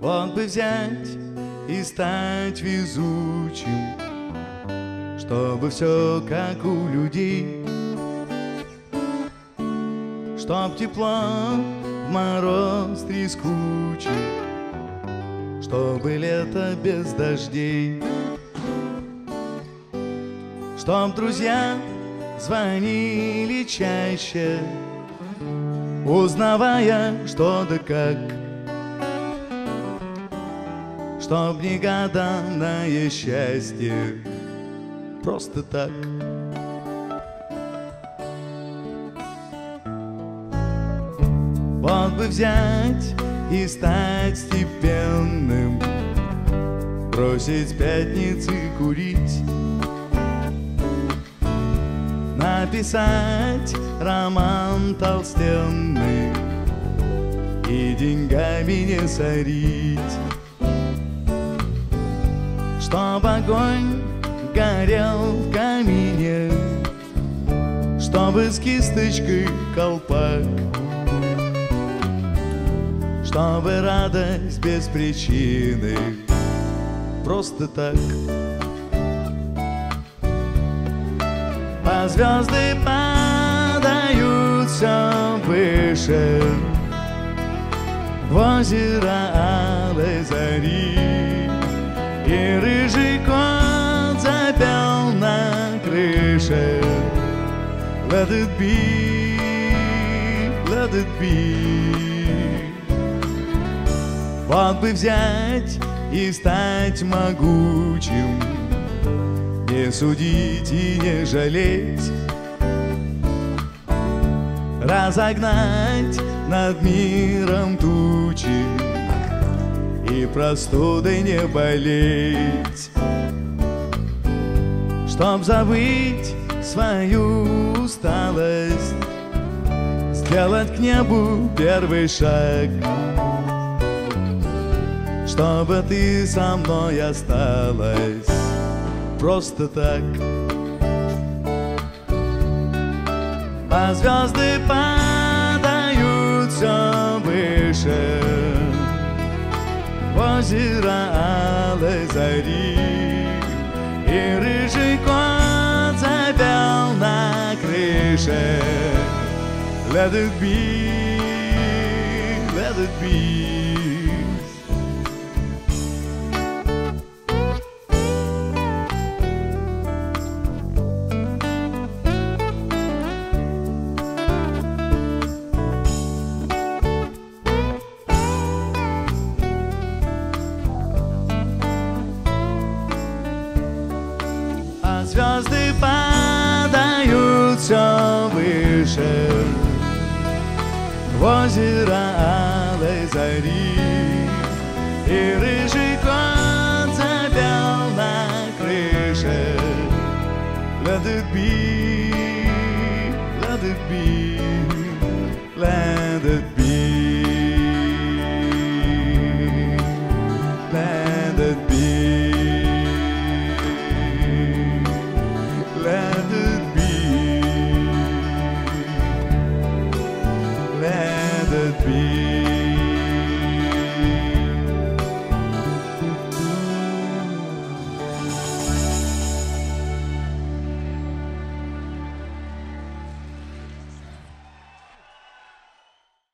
Вот бы взять и стать везучим, Чтобы все как у людей, Чтоб тепло в мороз трескучий, Чтобы лето без дождей, Чтоб друзья звонили чаще, Узнавая, что да как — Чтоб негаданное счастье просто так. Вот бы взять и стать степенным Бросить пятницы курить Написать роман толстенный И деньгами не сорить. Чтоб огонь горел в камине Чтобы с кисточкой колпак Чтобы радость без причины. Просто так А звезды падают все выше. В озеро алой зари. И рыжий кот запел на крыше. Let it be, let it be Вот бы взять и стать могучим Не судить и не жалеть. Разогнать над миром тучи и простудой не болеть. Чтоб забыть свою усталость Сделать к небу первый шаг. Чтобы ты со мной осталась Просто так. А звезды падают все выше. Озеро алой зари. И рыжий кот запел на крыше. Let it be, let it be звезды падают все выше. В озеро алой зари И рыжий кот запел на крыше. Let it be be.